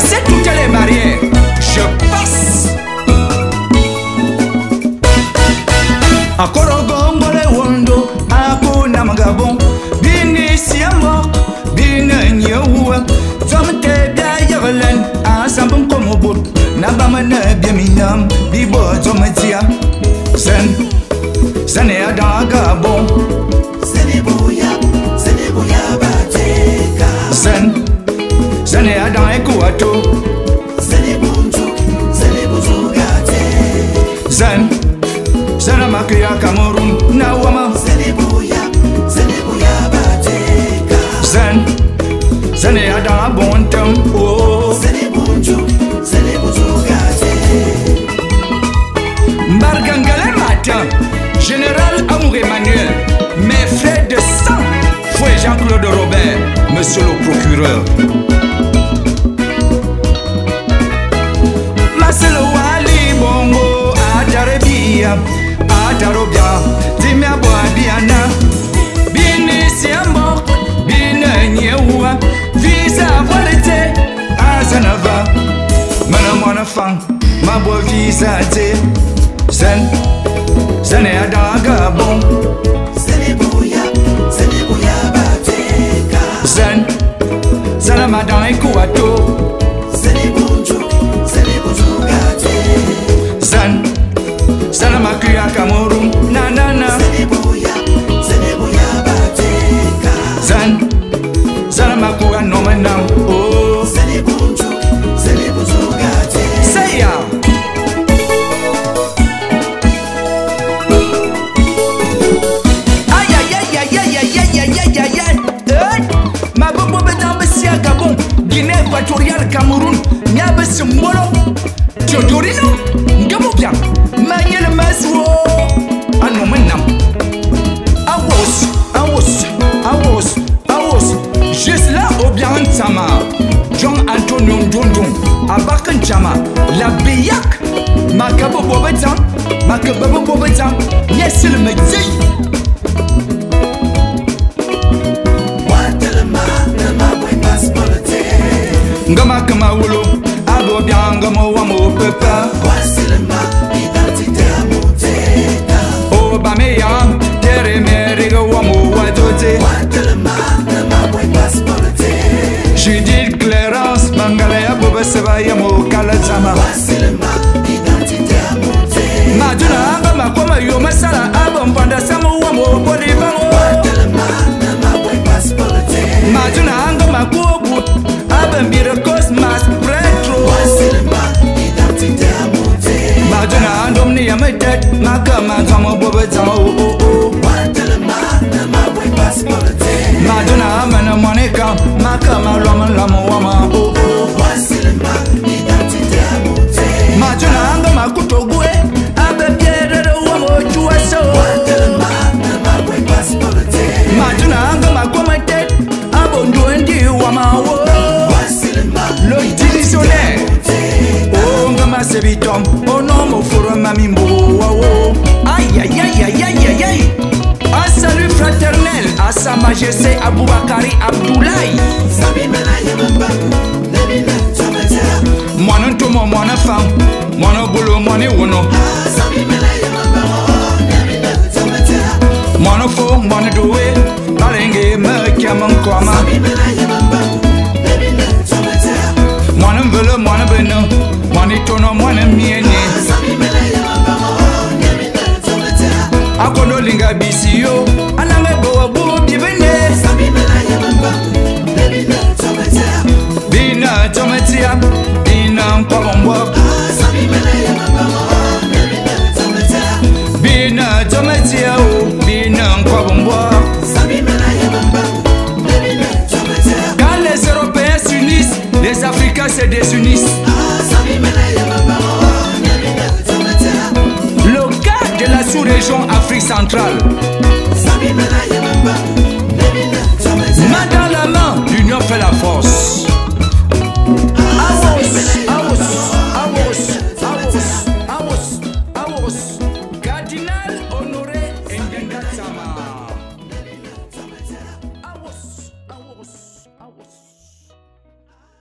Passez toutes les barrières. Je passe. Encore gongo le wondo, ako namagabon. Bini siamok, bini nyewa. Zomte bia yaglen, asambum komobot. Nabamana bieminam, bibo zometia. Sen, sen e adagabon. Sen e Sen, sen e adagabon. À moto zan. Zana make ya cameroon na wama. Zan. Zane ya dan abon tam o oh. mbargangale matin général amour emmanuel mes frères de sang fouet jean-claude robert monsieur le procureur. ça ne va. Madame mon enfant, ma beau visage Zen, zen est à Dagabon Zen, zen est madame et couato Zen, zen est ma cuillère Cameroun Nanana Zen, zen est ma courant nomenam Montréal, Cameroun, Niabes, Mbolo, Teodorino, Ngamoukyan, Mayel Maswo, Anomenam. Awos, Awos, Awos, Awos, Gisela Obian Sama, John Antonio Ndondon, Abakan Chama, La Beyak, Makabo Bobetan, Makabo Bobetan, Yesil Medzi. ngoma kama wolo abobya ngoma wa mopepa wasilema identité ya moteta obameya teremeriga wa mowatote watelema na mabwe pasporte judil clarence bangala ya bobaseba ya mokala zama wasilema identité ya moteta maduna anga makoma yo masala abompanda samu wa mobodi bango watelema na mabwe pasporte maduna anga makuo dead Maka maka mo bobe tamo oh oh oh. Wandele ma na loma loma wama oh oh. Wasile ma ni dati demo te Madonna anga ma kutogwe Abe piere de wama ochua so. Wandele ma na ma we possibility Madonna anga ma koma dead Abo nduendi wama wo Wasile ma ni dati demo te Oh nga ma sebitom oh Aïe salut fraternel à sa majesté Aboubakari Abdoulaye. Mwana wono. Fo mwana dowe désunissent. Le cas de la sous-région Afrique centrale. Main dans la main, l'union fait la force